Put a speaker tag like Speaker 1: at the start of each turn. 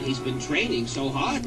Speaker 1: he's been training so hard.